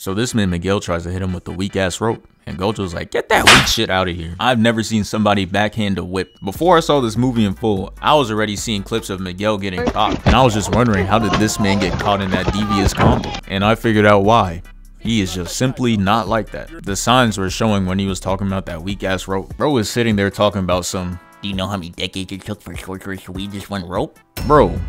So this man Miguel tries to hit him with the weak ass rope. And Gojo's like, get that weak shit out of here. I've never seen somebody backhand a whip. Before I saw this movie in full, I was already seeing clips of Miguel getting caught. And I was just wondering, how did this man get caught in that devious combo? And I figured out why. He is just simply not like that. The signs were showing when he was talking about that weak ass rope. Bro was sitting there talking about some, Do you know how many decades it took for Sorcerer Sweet just one rope? bro,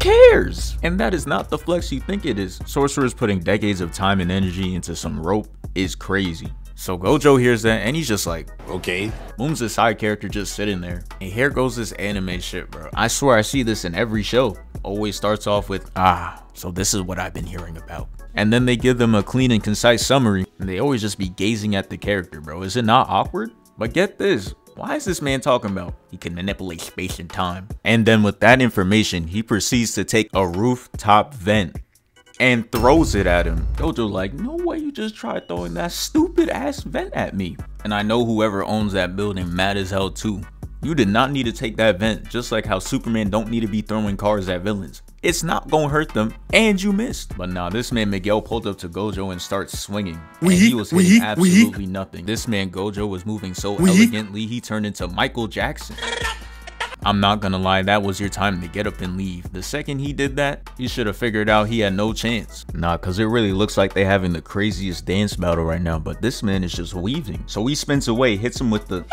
cares? And that is not the flex you think it is. Sorcerer's putting decades of time and energy into some rope is crazy. So Gojo hears that and he's just like, Okay. Boom's a side character just sitting there. And here goes this anime shit, bro. I swear I see this in every show. Always starts off with, ah, so this is what I've been hearing about. And then they give them a clean and concise summary, and they always just be gazing at the character, bro. Is it not awkward? But get this. Why is this man talking about he can manipulate space and time? And then with that information, he proceeds to take a rooftop vent and throws it at him. Gojo like, no way you just tried throwing that stupid ass vent at me. And I know whoever owns that building mad as hell too. You did not need to take that vent, just like how Superman don't need to be throwing cars at villains. It's not gonna hurt them, and you missed. But now this man Miguel pulled up to Gojo and starts swinging. And he was hitting absolutely nothing. This man Gojo was moving so elegantly, he turned into Michael Jackson. I'm not gonna lie, that was your time to get up and leave. The second he did that, you should have figured out he had no chance. Nah, cause it really looks like they're having the craziest dance battle right now, but this man is just weaving. So he spins away, hits him with the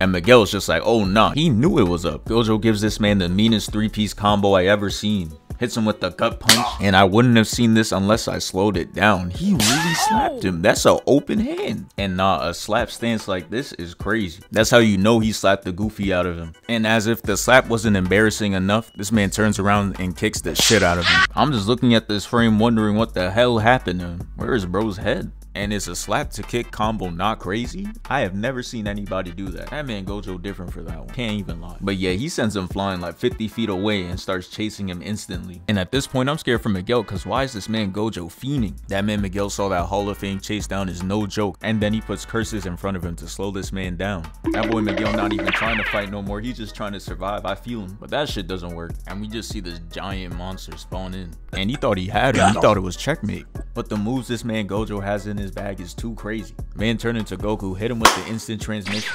and Miguel's just like, oh nah, he knew it was up. Gojo gives this man the meanest three-piece combo I ever seen. Hits him with the gut punch, and I wouldn't have seen this unless I slowed it down. He really slapped him. That's an open hand. And nah, a slap stance like this is crazy. That's how you know he slapped the goofy out of him. And as if the slap wasn't embarrassing enough, this man turns around and kicks the shit out of him. I'm just looking at this frame wondering what the hell happened to him. Where is bro's head? And is a slap to kick combo not crazy? I have never seen anybody do that. That man Gojo different for that one. Can't even lie. But yeah, he sends him flying like 50 feet away and starts chasing him instantly. And at this point, I'm scared for Miguel because why is this man Gojo fiending? That man Miguel saw that Hall of Fame chase down is no joke. And then he puts curses in front of him to slow this man down. That boy Miguel not even trying to fight no more. He's just trying to survive. I feel him. But that shit doesn't work. And we just see this giant monster spawn in. And he thought he had him. He thought it was checkmate. But the moves this man Gojo has in his bag is too crazy. Man turned into Goku, hit him with the instant transmission.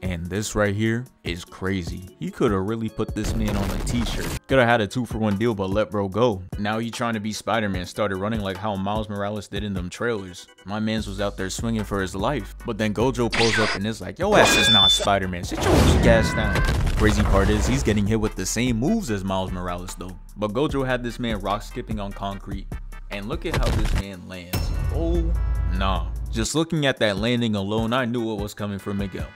And this right here is crazy. He could have really put this man on a t-shirt. Could have had a two for one deal, but let bro go. Now he trying to be Spider-Man, started running like how Miles Morales did in them trailers. My mans was out there swinging for his life. But then Gojo pulls up and is like, yo ass is not Spider-Man, sit your weak ass down. Crazy part is he's getting hit with the same moves as Miles Morales though. But Gojo had this man rock skipping on concrete. And look at how this man lands. Oh, nah. Just looking at that landing alone, I knew what was coming from Miguel.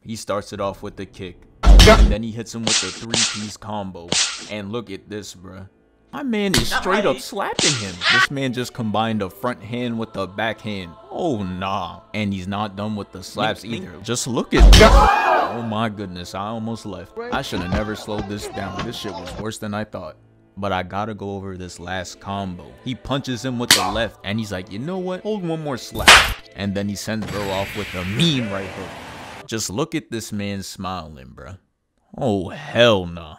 He starts it off with the kick. And then he hits him with the three-piece combo. And look at this, bruh. My man is straight up slapping him. This man just combined a front hand with a back hand. Oh, nah. And he's not done with the slaps either. Just look at this. Oh my goodness, I almost left. I should have never slowed this down. This shit was worse than I thought. But I gotta go over this last combo. He punches him with the left, and he's like, you know what? Hold one more slap. And then he sends bro off with a mean right hook. Just look at this man smiling, bruh. Oh, hell nah.